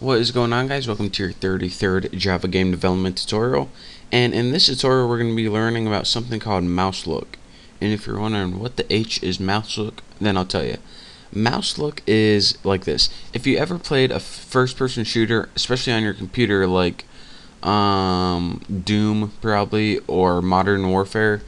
What is going on guys? Welcome to your 33rd Java game development tutorial and in this tutorial we're going to be learning about something called mouse look and if you're wondering what the H is mouse look then I'll tell you. Mouse look is like this. If you ever played a first person shooter especially on your computer like um, Doom probably or Modern Warfare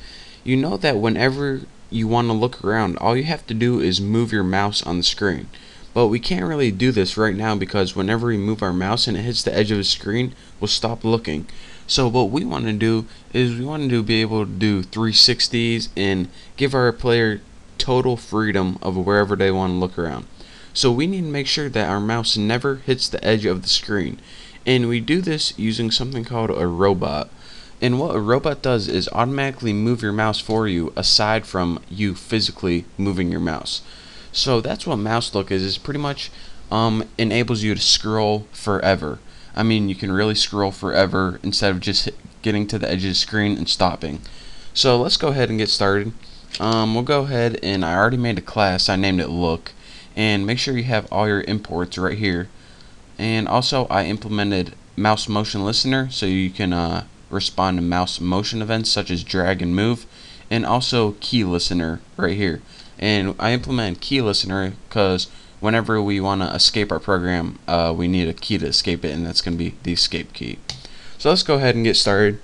you know that whenever you want to look around all you have to do is move your mouse on the screen. But we can't really do this right now because whenever we move our mouse and it hits the edge of the screen, we'll stop looking. So what we want to do is we want to be able to do 360s and give our player total freedom of wherever they want to look around. So we need to make sure that our mouse never hits the edge of the screen. And we do this using something called a robot. And what a robot does is automatically move your mouse for you aside from you physically moving your mouse. So that's what mouse look is. Is pretty much um, enables you to scroll forever. I mean, you can really scroll forever instead of just getting to the edge of the screen and stopping. So let's go ahead and get started. Um, we'll go ahead and I already made a class. I named it look. And make sure you have all your imports right here. And also I implemented mouse motion listener so you can uh, respond to mouse motion events such as drag and move. And also key listener right here and I implement key listener because whenever we want to escape our program uh, we need a key to escape it and that's going to be the escape key. So let's go ahead and get started.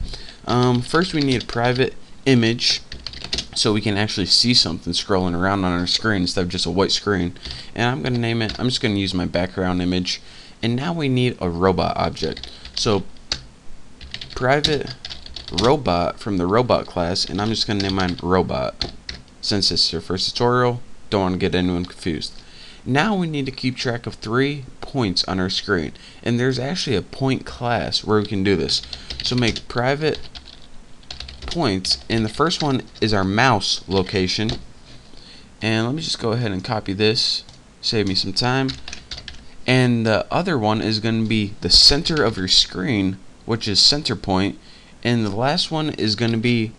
Um, first we need a private image so we can actually see something scrolling around on our screen instead of just a white screen. And I'm going to name it I'm just going to use my background image. And now we need a robot object. So private robot from the robot class and I'm just going to name mine robot since this is your first tutorial, don't want to get anyone confused. Now we need to keep track of three points on our screen. And there's actually a point class where we can do this. So make private points. And the first one is our mouse location. And let me just go ahead and copy this. Save me some time. And the other one is going to be the center of your screen, which is center point. And the last one is going to be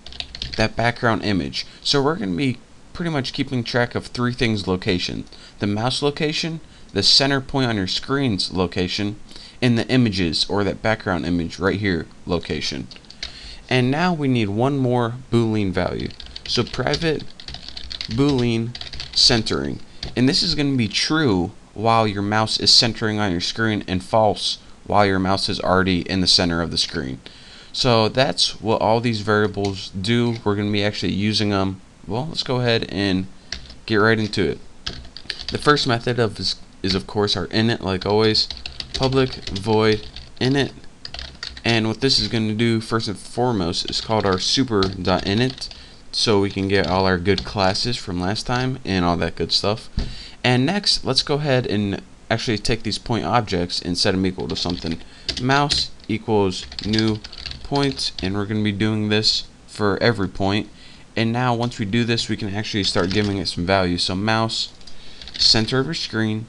that background image. So we're going to be pretty much keeping track of three things location. The mouse location, the center point on your screen's location, and the images or that background image right here location. And now we need one more boolean value. So private boolean centering. And this is going to be true while your mouse is centering on your screen and false while your mouse is already in the center of the screen. So that's what all these variables do. We're going to be actually using them. Well, let's go ahead and get right into it. The first method of is, is of course our init, like always. Public void init. And what this is going to do first and foremost is called our super.init so we can get all our good classes from last time and all that good stuff. And next, let's go ahead and actually take these point objects and set them equal to something. Mouse equals new points and we're going to be doing this for every point. And now once we do this we can actually start giving it some value. So mouse center of your screen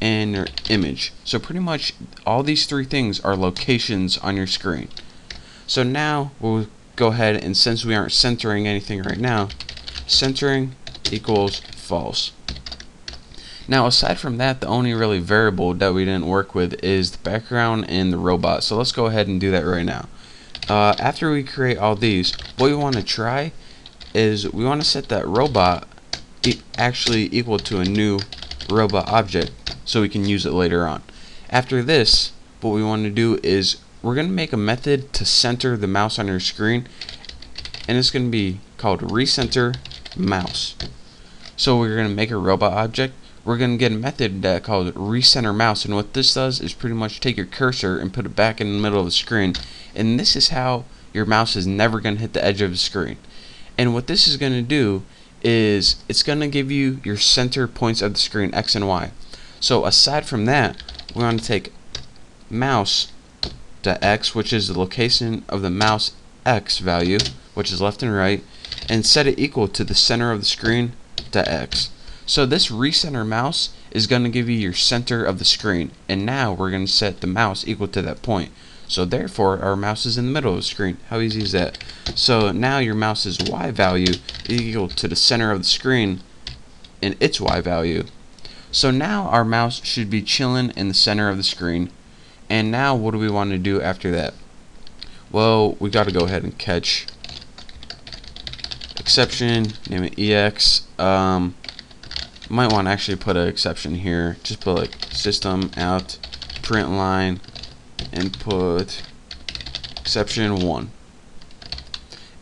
and your image. So pretty much all these three things are locations on your screen. So now we'll go ahead and since we aren't centering anything right now centering equals false. Now aside from that the only really variable that we didn't work with is the background and the robot. So let's go ahead and do that right now uh, after we create all these, what we want to try is we want to set that robot e actually equal to a new robot object so we can use it later on. After this, what we want to do is we're going to make a method to center the mouse on your screen and it's going to be called recenter mouse. So we're going to make a robot object we're going to get a method that called recenter mouse and what this does is pretty much take your cursor and put it back in the middle of the screen and this is how your mouse is never going to hit the edge of the screen. And what this is going to do is it's going to give you your center points of the screen X and Y. So aside from that we're going to take mouse to X which is the location of the mouse X value which is left and right and set it equal to the center of the screen to X so this recenter mouse is going to give you your center of the screen. And now we're going to set the mouse equal to that point. So therefore, our mouse is in the middle of the screen. How easy is that? So now your mouse's Y value is equal to the center of the screen and its Y value. So now our mouse should be chilling in the center of the screen. and now what do we want to do after that well we got to go ahead and catch exception name it ex um, might want to actually put an exception here. Just put like system out print line and put exception 1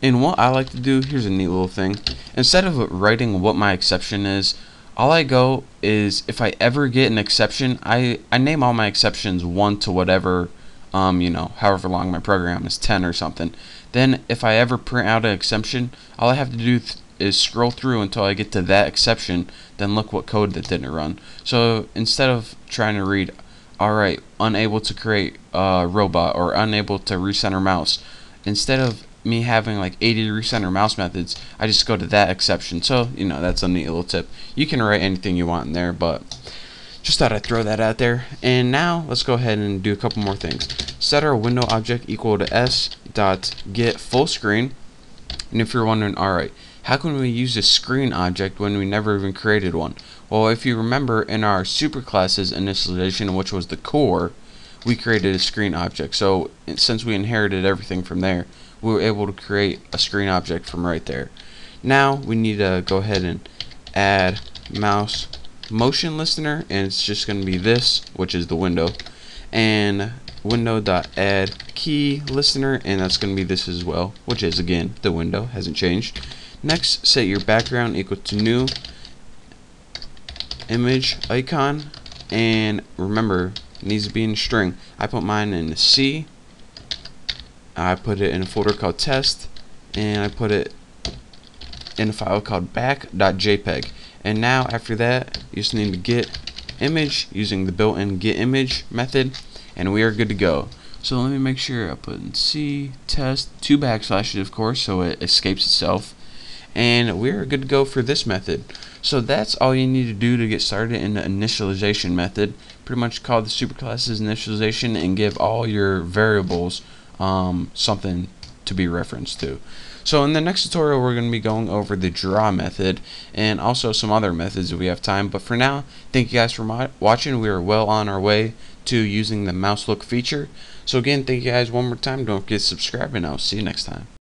and what I like to do here's a neat little thing. Instead of writing what my exception is all I go is if I ever get an exception I, I name all my exceptions 1 to whatever um, you know however long my program is 10 or something. Then if I ever print out an exception all I have to do is scroll through until I get to that exception then look what code that didn't run. So instead of trying to read alright unable to create a robot or unable to recenter mouse instead of me having like 80 recenter mouse methods I just go to that exception. So you know that's a neat little tip. You can write anything you want in there but just thought I'd throw that out there. And now let's go ahead and do a couple more things. Set our window object equal to s dot get full screen. And if you're wondering alright how can we use a screen object when we never even created one? Well if you remember in our superclasses initialization which was the core we created a screen object. So since we inherited everything from there we were able to create a screen object from right there. Now we need to go ahead and add mouse motion listener and it's just going to be this which is the window and window.add key listener and that's going to be this as well which is again the window hasn't changed next set your background equal to new image icon. And remember it needs to be in string. I put mine in C. I put it in a folder called test. And I put it in a file called back.jpg and now after that you just need to get image using the built-in get image method. And we are good to go. So let me make sure I put in C test two backslashes of course so it escapes itself and we're good to go for this method. So that's all you need to do to get started in the initialization method. Pretty much call the superclasses initialization and give all your variables um, something to be referenced to. So in the next tutorial we're going to be going over the draw method and also some other methods if we have time. But for now thank you guys for watching. We are well on our way to using the mouse look feature. So again thank you guys one more time. Don't forget to subscribe and I'll see you next time